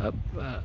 uh, uh,